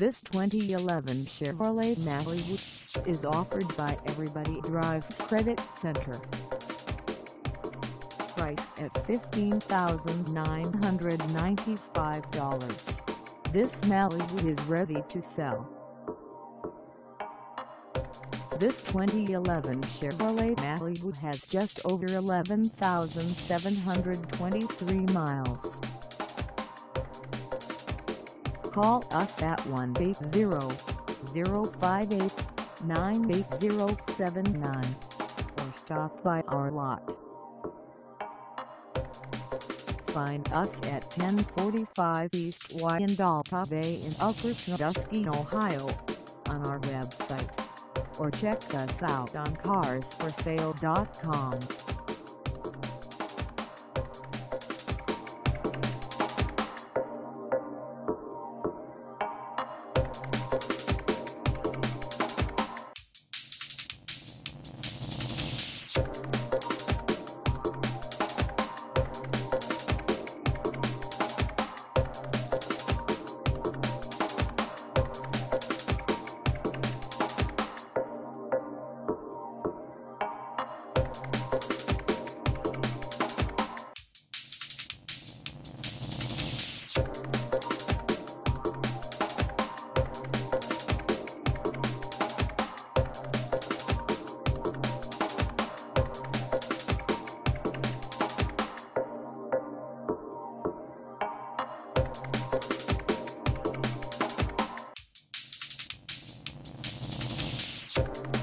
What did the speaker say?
This 2011 Chevrolet Malibu is offered by Everybody Drives Credit Center. Price at $15,995. This Malibu is ready to sell. This 2011 Chevrolet Malibu has just over 11,723 miles. Call us at 1-800-058-98079 or stop by our lot. Find us at 1045 East Wyandot Bay in Upper Sandusky, Ohio on our website or check us out on carsforsale.com. Thank